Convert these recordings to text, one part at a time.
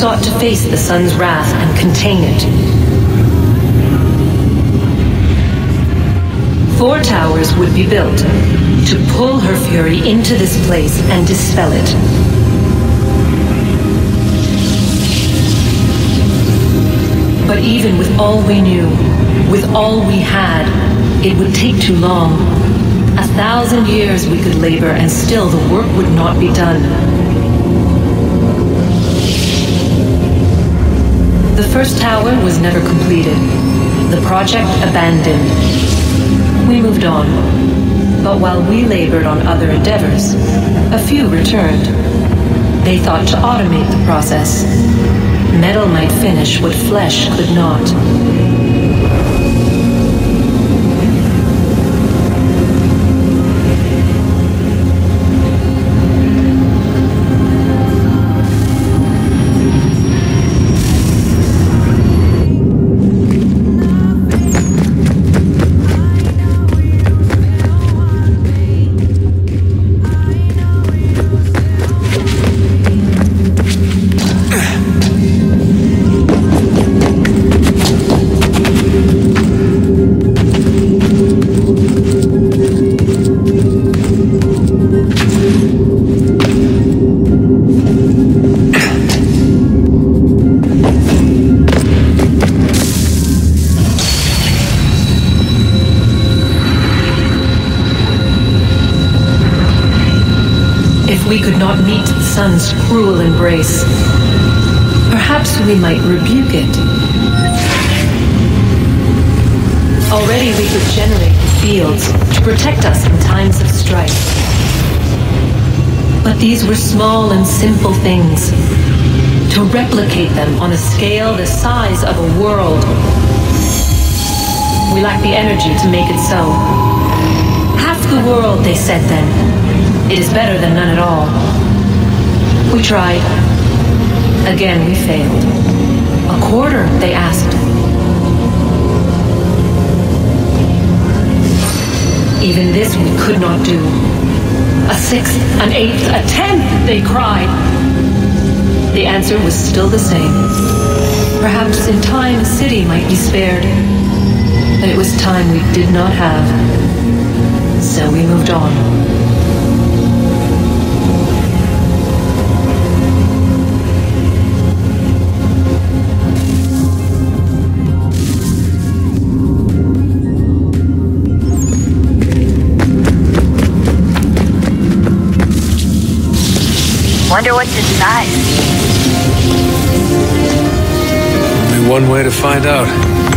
sought to face the sun's wrath and contain it. Four towers would be built to pull her fury into this place and dispel it. But even with all we knew, with all we had, it would take too long. A thousand years we could labor and still the work would not be done. The first tower was never completed. The project abandoned. We moved on. But while we labored on other endeavors, a few returned. They thought to automate the process. Metal might finish what flesh could not. We could not meet the sun's cruel embrace, perhaps we might rebuke it. Already we could generate fields to protect us in times of strife. But these were small and simple things. To replicate them on a scale the size of a world. We lack the energy to make it so. Half the world, they said then. It is better than none at all. We tried. Again, we failed. A quarter, they asked. Even this we could not do. A sixth, an eighth, a tenth, they cried. The answer was still the same. Perhaps in time a city might be spared. But it was time we did not have. So we moved on. Wonder what's inside. Only one way to find out.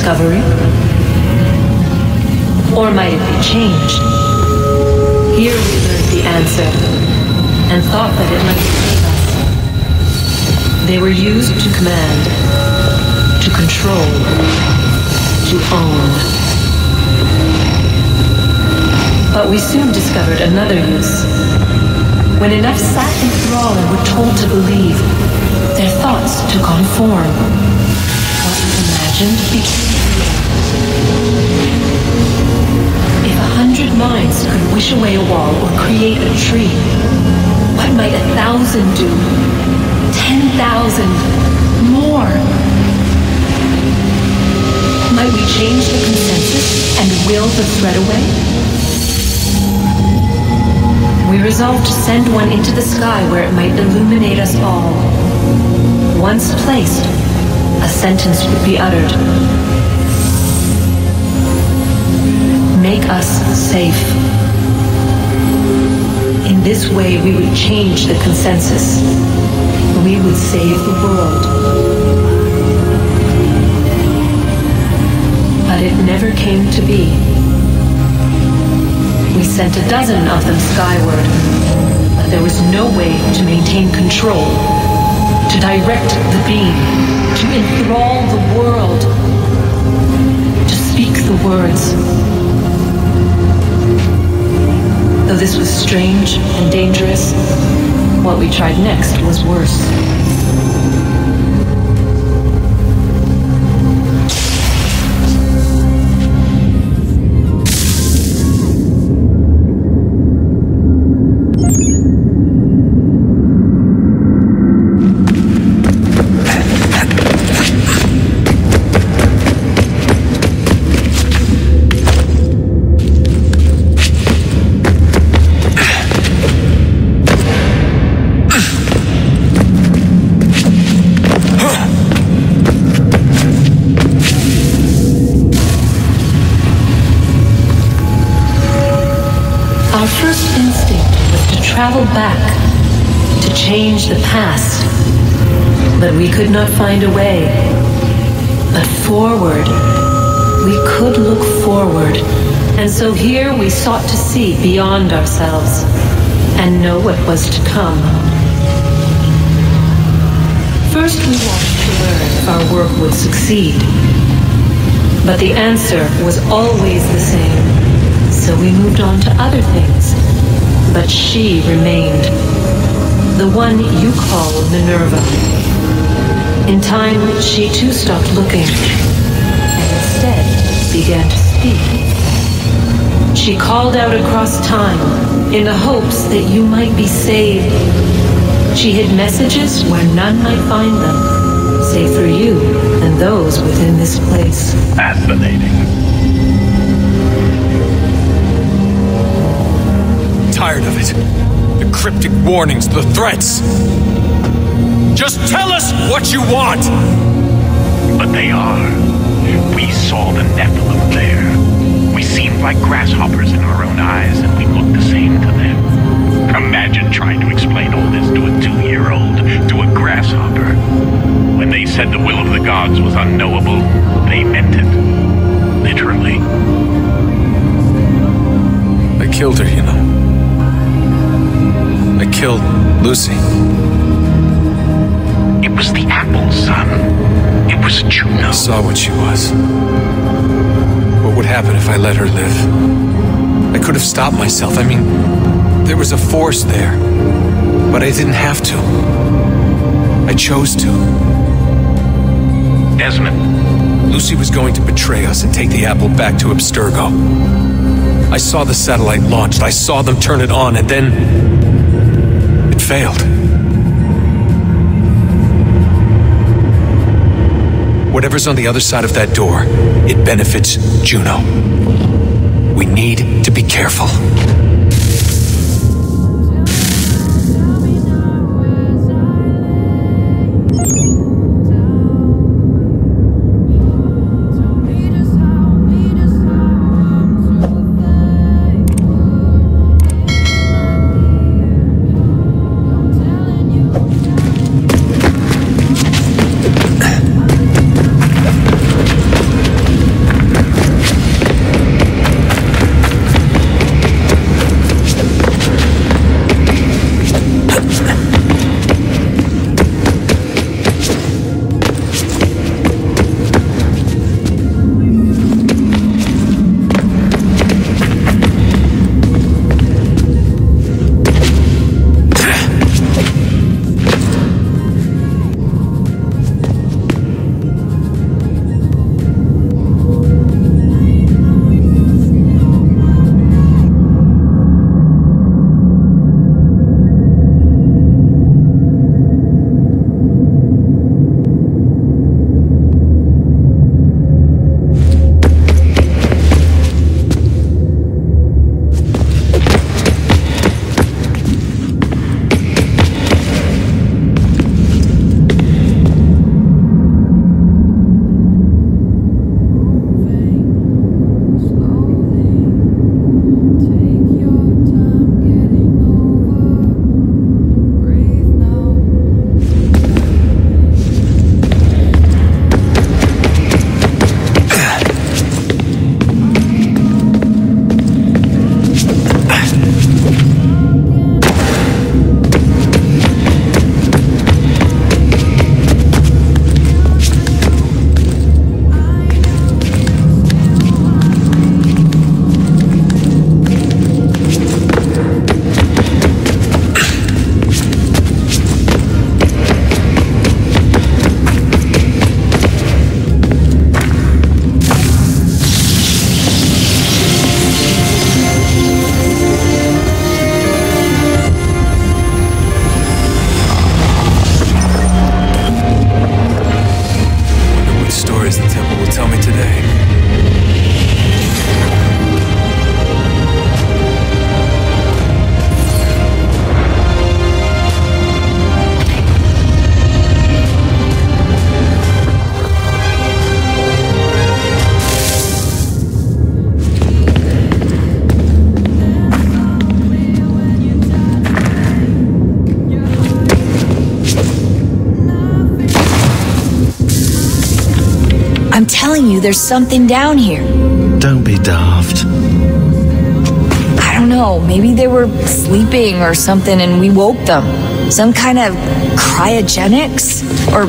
Discovery? nor might it be changed. Here we learned the answer, and thought that it might save us. They were used to command, to control, to own. But we soon discovered another use. When enough sat in thrall and were told to believe, their thoughts took on form. Imagined If a hundred minds could wish away a wall or create a tree, what might a thousand do? Ten thousand? More? Might we change the consensus and will the thread away? We resolved to send one into the sky where it might illuminate us all. Once placed, a sentence would be uttered. Make us safe. In this way, we would change the consensus. We would save the world. But it never came to be. We sent a dozen of them skyward, but there was no way to maintain control, to direct the beam, to enthrall the world, to speak the words. Though this was strange and dangerous, what we tried next was worse. First instinct was to travel back, to change the past. But we could not find a way. But forward, we could look forward. And so here we sought to see beyond ourselves and know what was to come. First, we wanted to learn if our work would succeed. But the answer was always the same. So we moved on to other things. But she remained. The one you call Minerva. In time, she too stopped looking. And instead began to speak. She called out across time in the hopes that you might be saved. She hid messages where none might find them, save for you and those within this place. Fascinating. Tired of it. The cryptic warnings, the threats. Just tell us what you want! But they are. We saw the Nephilim there. We seemed like grasshoppers in our own eyes, and we looked the same to them. Imagine trying to explain all this to a two-year-old, to a grasshopper. When they said the will of the gods was unknowable, they meant it. Literally. I killed her, you know. Killed Lucy. It was the apple, son. It was Juno. I saw what she was. What would happen if I let her live? I could have stopped myself. I mean, there was a force there. But I didn't have to. I chose to. Desmond, Lucy was going to betray us and take the apple back to Abstergo. I saw the satellite launched. I saw them turn it on, and then. Failed. Whatever's on the other side of that door, it benefits Juno. We need to be careful. You there's something down here. Don't be daft. I don't know, maybe they were sleeping or something and we woke them. Some kind of cryogenics or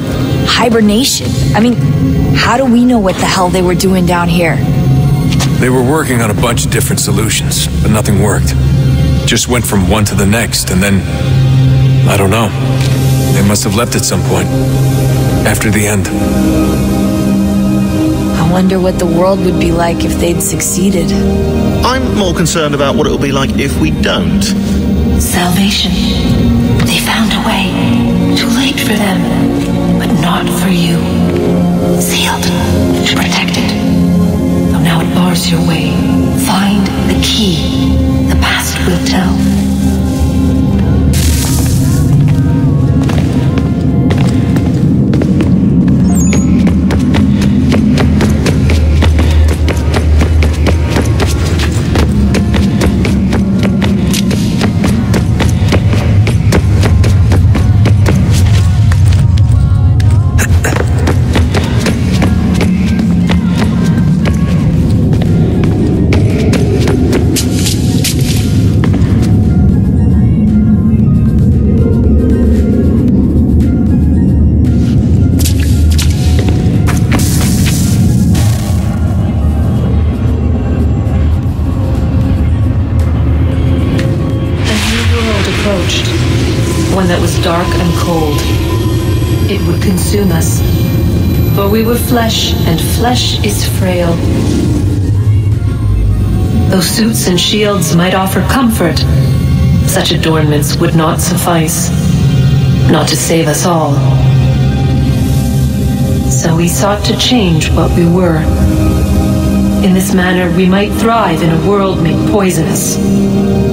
hibernation. I mean, how do we know what the hell they were doing down here? They were working on a bunch of different solutions, but nothing worked. Just went from one to the next, and then. I don't know. They must have left at some point. After the end. I wonder what the world would be like if they'd succeeded. I'm more concerned about what it'll be like if we don't. Salvation. They found a way. Too late for them, but not for you. Sealed. Protected. Though now it bars your way. Find the key. The past will tell. Approached. One that was dark and cold. It would consume us. For we were flesh, and flesh is frail. Though suits and shields might offer comfort, such adornments would not suffice. Not to save us all. So we sought to change what we were. In this manner, we might thrive in a world made poisonous.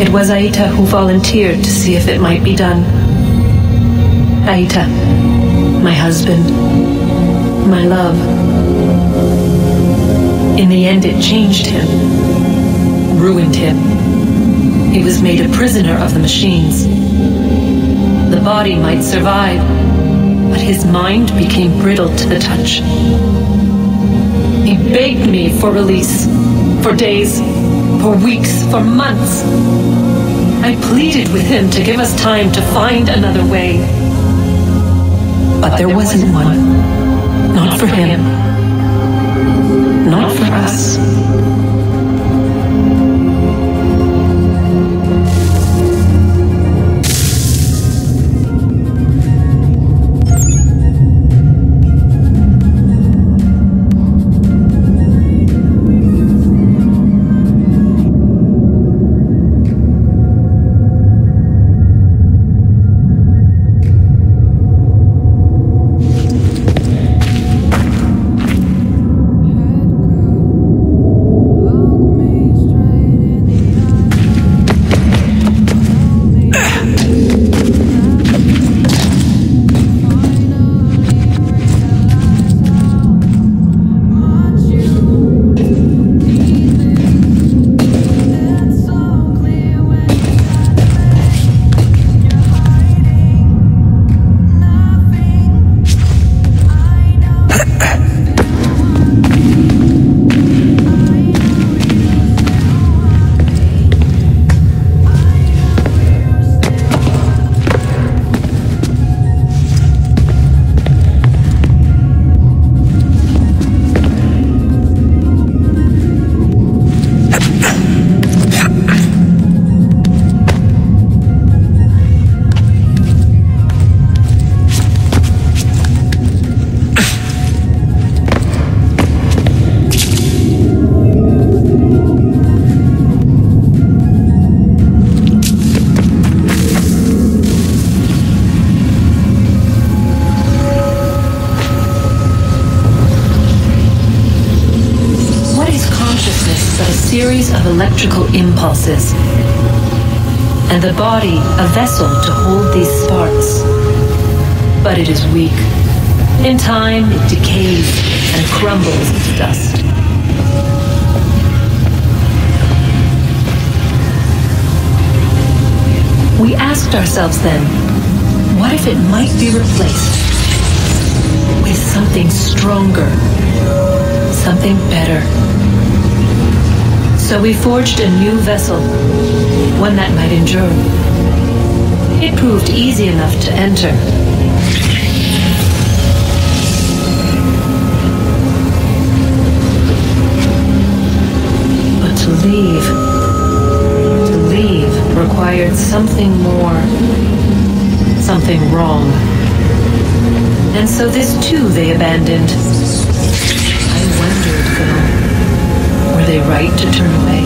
It was Aita who volunteered to see if it might be done. Aita, my husband, my love. In the end, it changed him, ruined him. He was made a prisoner of the machines. The body might survive, but his mind became brittle to the touch. He begged me for release, for days, for weeks, for months. I pleaded with him to give us time to find another way. But there wasn't one. Not for him. Not for us. Series of electrical impulses? And the body a vessel to hold these sparks. But it is weak. In time, it decays and crumbles into dust. We asked ourselves then, what if it might be replaced with something stronger, something better. So we forged a new vessel, one that might endure. It proved easy enough to enter. But to leave, to leave required something more, something wrong. And so this too they abandoned. They right to turn away?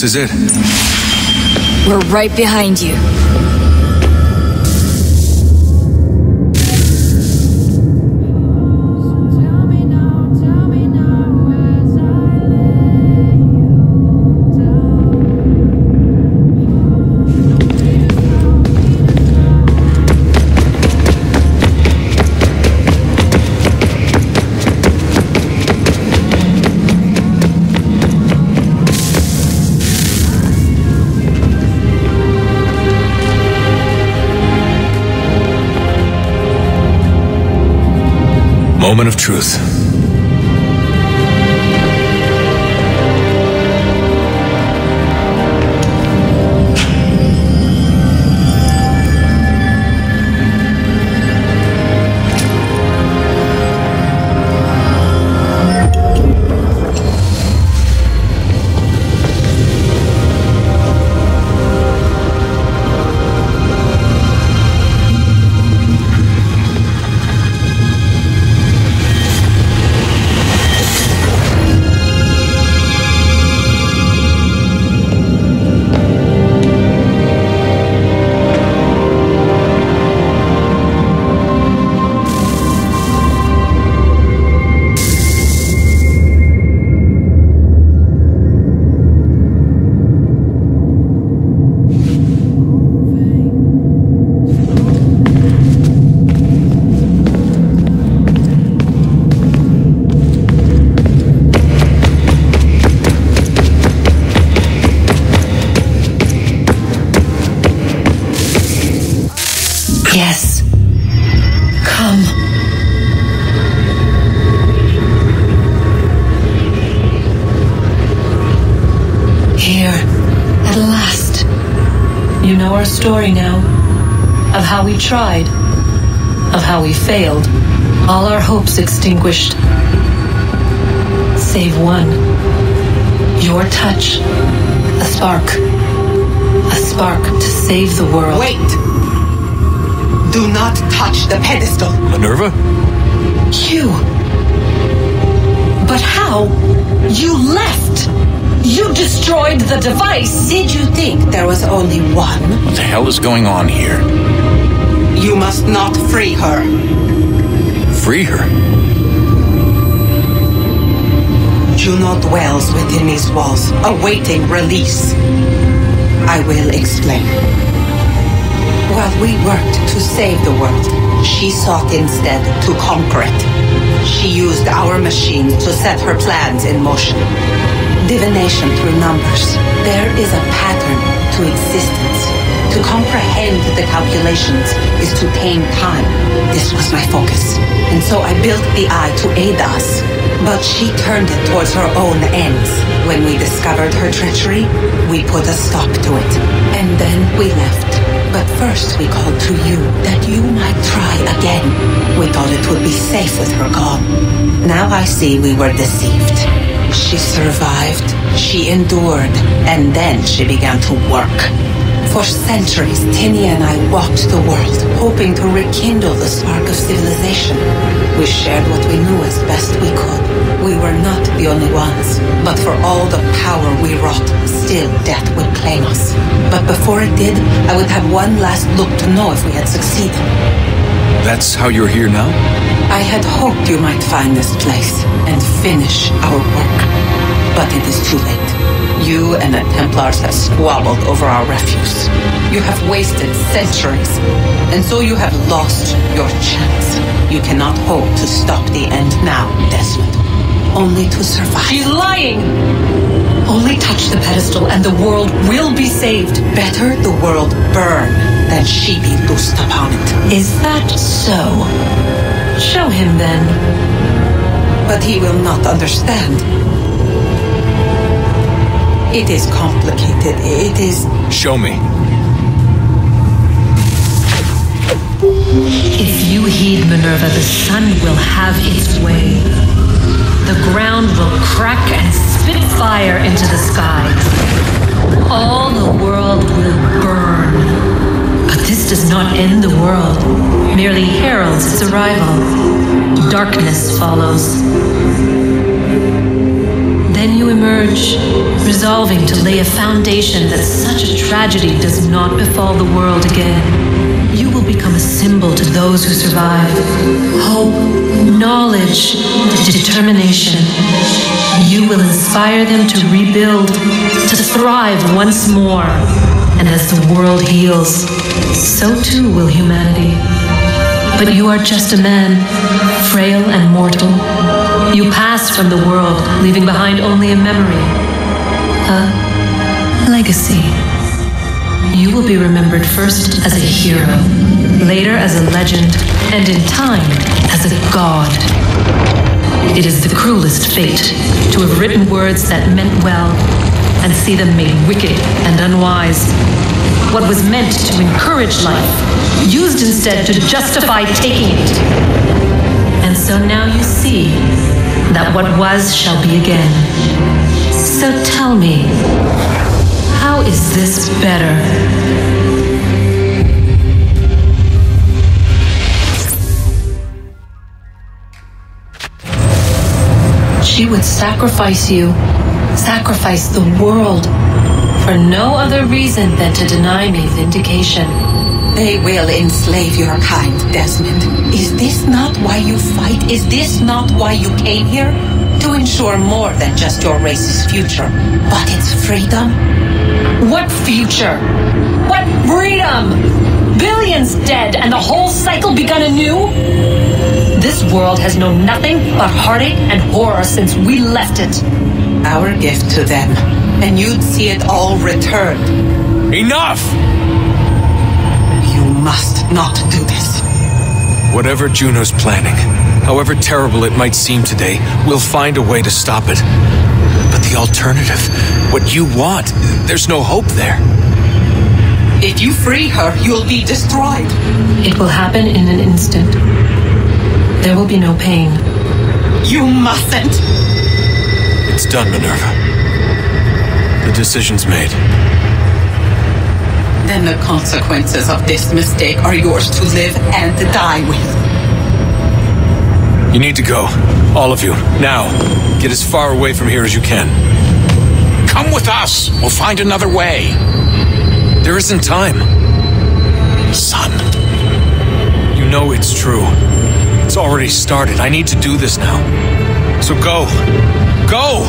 This is it. We're right behind you. Moment of truth. Tried. Of how we failed. All our hopes extinguished. Save one. Your touch. A spark. A spark to save the world. Wait! Do not touch the pedestal. Minerva? You. But how? You left. You destroyed the device. Did you think there was only one? What the hell is going on here? You must not free her. Free her? Juno dwells within these walls, awaiting release. I will explain. While we worked to save the world, she sought instead to conquer it. She used our machine to set her plans in motion. Divination through numbers. There is a pattern to existence. To comprehend the calculations is to tame time. This was my focus. And so I built the eye to aid us. But she turned it towards her own ends. When we discovered her treachery, we put a stop to it. And then we left. But first we called to you that you might try again. We thought it would be safe with her gone. Now I see we were deceived. She survived, she endured, and then she began to work. For centuries, Tinia and I walked the world, hoping to rekindle the spark of civilization. We shared what we knew as best we could. We were not the only ones, but for all the power we wrought, still death would claim us. But before it did, I would have one last look to know if we had succeeded. That's how you're here now? I had hoped you might find this place and finish our work. But it is too late. You and the Templars have squabbled over our refuse. You have wasted centuries, and so you have lost your chance. You cannot hope to stop the end now, Desmond. Only to survive. She's lying! Only touch the pedestal and the world will be saved. Better the world burn than she be loosed upon it. Is that so? Show him then. But he will not understand. It is complicated. It is. Show me. If you heed Minerva, the sun will have its way. The ground will crack and spit fire into the sky. All the world will burn. But this does not end the world, merely heralds its arrival. Darkness follows. You emerge, resolving to lay a foundation that such a tragedy does not befall the world again. You will become a symbol to those who survive. Hope, knowledge, determination. You will inspire them to rebuild, to thrive once more. And as the world heals, so too will humanity. But you are just a man, frail and mortal. You pass from the world, leaving behind only a memory, a legacy. You will be remembered first as a hero, later as a legend, and in time as a god. It is the cruelest fate to have written words that meant well and see them made wicked and unwise. What was meant to encourage life, used instead to justify taking it. And so now you see that what was shall be again. So tell me, how is this better? She would sacrifice you, sacrifice the world, for no other reason than to deny me vindication. They will enslave your kind, Desmond. Is this not why you fight? Is this not why you came here? To ensure more than just your race's future, but its freedom? What future? What freedom? Billions dead and the whole cycle begun anew? This world has known nothing but heartache and horror since we left it. Our gift to them, and you'd see it all returned. Enough! You must not do this. Whatever Juno's planning, however terrible it might seem today, we'll find a way to stop it. But the alternative, what you want, there's no hope there. If you free her, you'll be destroyed. It will happen in an instant. There will be no pain. You mustn't. It's done, Minerva. The decision's made. Then the consequences of this mistake are yours to live and to die with. You need to go. All of you. Now. Get as far away from here as you can. Come with us. We'll find another way. There isn't time. Son. You know it's true. It's already started. I need to do this now. So go. Go!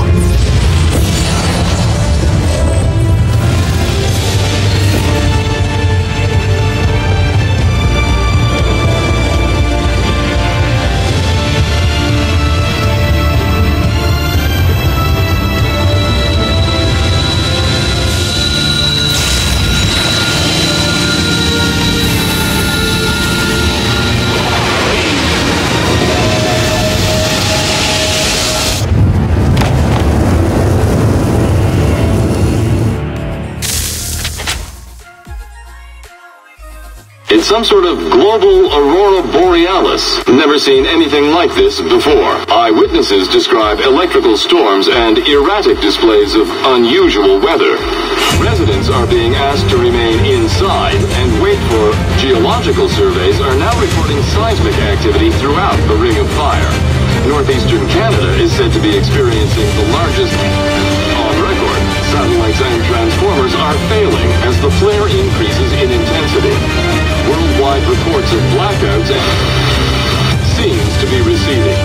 Some sort of global aurora borealis. Never seen anything like this before. Eyewitnesses describe electrical storms and erratic displays of unusual weather. Residents are being asked to remain inside and wait for geological surveys are now reporting seismic activity throughout the Ring of Fire. Northeastern Canada is said to be experiencing the largest on record. Satellites and transformers are failing as the flare increases in intensity. Worldwide reports of blackouts and... seems to be receding.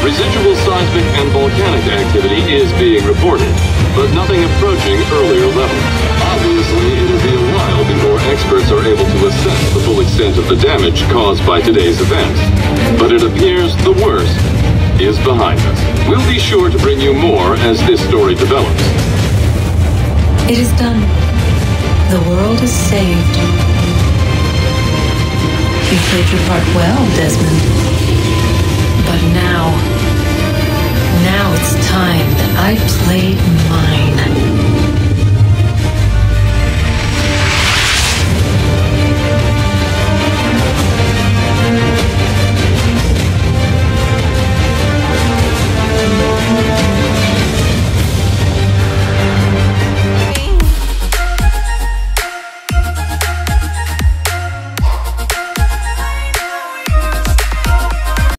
Residual seismic and volcanic activity is being reported, but nothing approaching earlier levels. Obviously, it will be a while before experts are able to assess the full extent of the damage caused by today's events. But it appears the worst is behind us. We'll be sure to bring you more as this story develops. It is done. The world is saved. You played your part well, Desmond. But now, now it's time that I played mine.